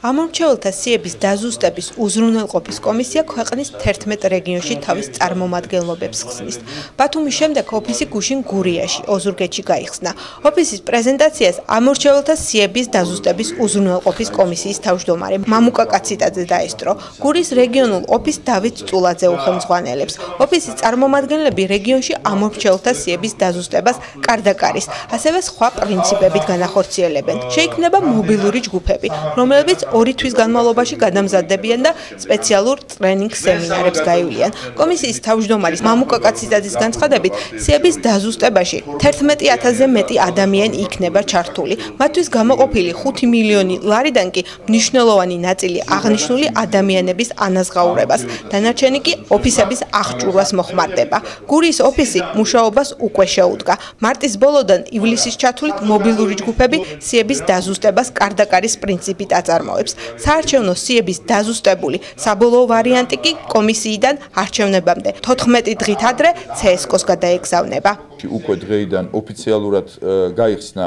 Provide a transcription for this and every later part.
ამორჩეულთა სიების დაზუსტების უზრუნველყოფის კომისია ქვეყნის 11 რეგიონში თავის წარმომადგენლობებს ხსნის. ბათუმის შემდეგ ოფისი გუშინ გურიაში, ოზურგეთში გაიხსნა. ოფისის პრეზენტაციას ამორჩეულთა სიების დაზუსტების უზრუნველყოფის კომისიის თავმჯდომარე მამუკა კაციტაძე დაესწრო. გურის რეგიონულ ოფის დავით წულაძე უხელმძღვანელებს. ოფისის წარმომადგენლები რეგიონში ამორჩეულთა სიების დაზუსტებას კარდაკარის, ასევე სხვა პრინციპებით განახორციელებენ. შეიქმნება მობილური ჯგუფები, რომლებიც ორი თვის განმავლობაში გადამზადდებიან და სპეციალურ ტრენინგ სემინარებს გაივლიან. კომისიის თავმჯდომარის მამუკა კაციდაძის განცხადებით, სიების დაზუსტებაში 11000-ზე მეტი ადამიანი იქნება ჩართული. მათთვის გამოყოფილი 5 მილიონი ლარიდან კი მნიშვნელოვანი ნაწილი აღნიშნული ადამიანების ანაზღაურებას. დანარჩენი კი ოფისების აღჭურვას მოხმარდება. გურის ოფისი მუშაობას უკვე შეუდგა. მარტის ბოლოდან ივლისის ჩათვლით მობილური ჯგუფები სიების დაზუსტებას კარდაკარის პრინციპით აწარმოებენ. მიღწევებს. საარჩევნო სიების დაზუსტებული საბოლოო ვარიანტი კი კომისიიდან არჩევნებამდე 14 დღით ადრე CSKOS გადაეგზავნება. უკვე დღეიდან ოფიციალურად გაიხსნა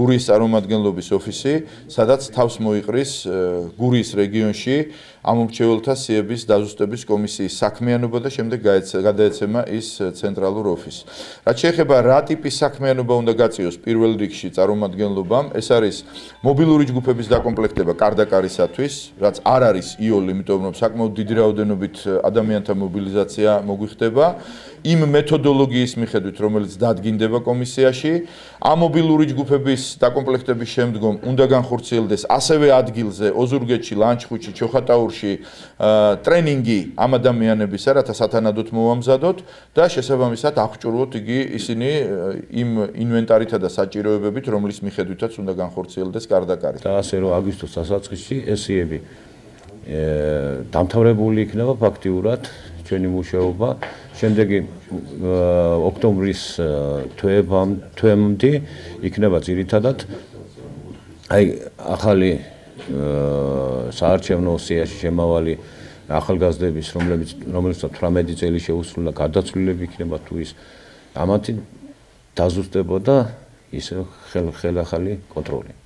გურიის წარმომადგენლობის ოფისი, სადაც თავს მოიყრის გურიის რეგიონში ამომრჩეველთა სიების დაზუსტების კომისიის საქმიანობა და შემდეგ გადაეცემა ის ცენტრალურ ოფისს. რაც შეეხება რა ტიპის საქმიანობა უნდა გაწიოს პირველ რიგში წარმომადგენლობამ, ეს არის მობილური ჯგუფების დაკომპლექტება კარდაკარისათვის, რაც არ არის იოლი, იმიტომ რომ საკმაოდ დიდი რაოდენობით ადამიანთა მობილიზაცია მოგვიხდება იმ მეთოდოლოგიის მიხედვით, რომელიც დადგინდება კომისიაში, ამ მობილური ჯგუფების დაკომპლექტების შემდგომ უნდა განხორციელდეს ასევე ადგილზე ოზურგეთში, ლანჩხუთში, ჩოხატაურში ტრენინგი ამ ადამიანებისა, რათა სათანადოდ მოვამზადოთ და შესაბამისად აღჭურვოთ იგი ისინი იმ ინვენტარითა და საჭიროებებით, რომლის მიხედვითაც უნდა განხორციელდეს კარდაკარი. და ასე რომ აგვისტოს დასაწყისში ესიები დამთავრებული იქნება ფაქტიურად ჩვენი მუშაობა. შემდეგი ოქტომბრის თვეებამ თვემდე იქნება ძირითადად აი ახალი საარჩევნო სიაში შემავალი ახალგაზრდების რომლებიც რომელიც 18 წელი შეუსრულდა გარდაცვლილები იქნება თუ ის ამათი დაზუსტებოდა ისე ხელ ხელახალი კონტროლი